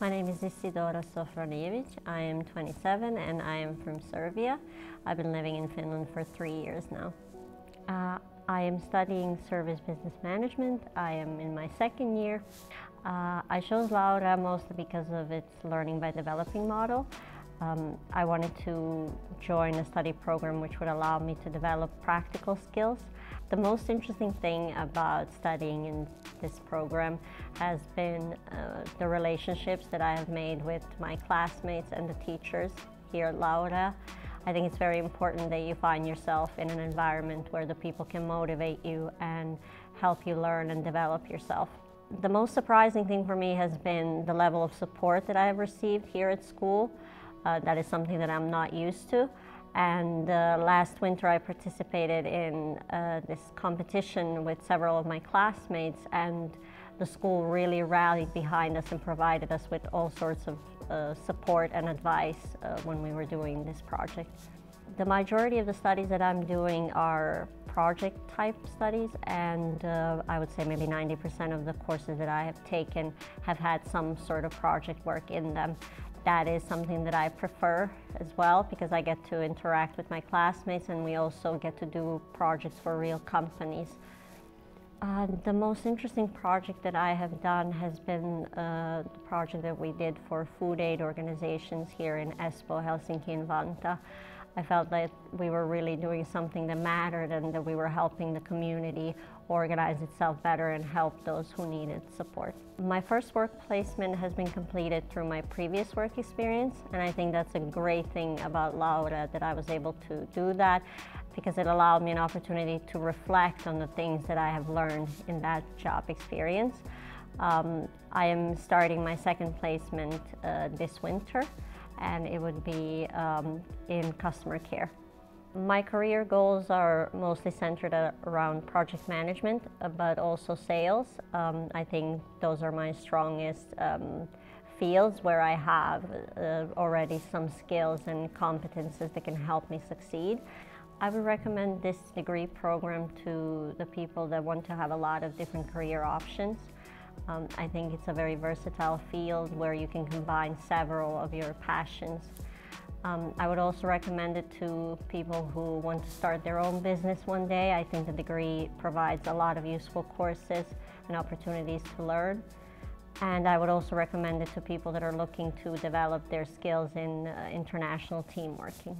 My name is Isidora Sofronijevic. I am 27 and I am from Serbia. I've been living in Finland for three years now. Uh, I am studying service business management. I am in my second year. Uh, I chose Laurea mostly because of its learning by developing model. Um, I wanted to join a study program which would allow me to develop practical skills. The most interesting thing about studying in this program has been uh, the relationships that I have made with my classmates and the teachers here at Laurea. I think it's very important that you find yourself in an environment where the people can motivate you and help you learn and develop yourself. The most surprising thing for me has been the level of support that I have received here at school. Uh, that is something that I'm not used to. And uh, last winter I participated in uh, this competition with several of my classmates and the school really rallied behind us and provided us with all sorts of uh, support and advice uh, when we were doing this project. The majority of the studies that I'm doing are project type studies and uh, I would say maybe 90% of the courses that I have taken have had some sort of project work in them. That is something that I prefer as well because I get to interact with my classmates and we also get to do projects for real companies. Uh, the most interesting project that I have done has been uh, the project that we did for food aid organizations here in Espoo, Helsinki and Vantaa. I felt that we were really doing something that mattered and that we were helping the community organize itself better and help those who needed support. My first work placement has been completed through my previous work experience and I think that's a great thing about Laurea that I was able to do that because it allowed me an opportunity to reflect on the things that I have learned in that job experience. Um, I am starting my second placement uh, this winter and it would be um, in customer care. My career goals are mostly centered around project management, uh, but also sales. Um, I think those are my strongest um, fields where I have uh, already some skills and competences that can help me succeed. I would recommend this degree program to the people that want to have a lot of different career options. Um, I think it's a very versatile field where you can combine several of your passions. Um, I would also recommend it to people who want to start their own business one day. I think the degree provides a lot of useful courses and opportunities to learn. And I would also recommend it to people that are looking to develop their skills in uh, international team working.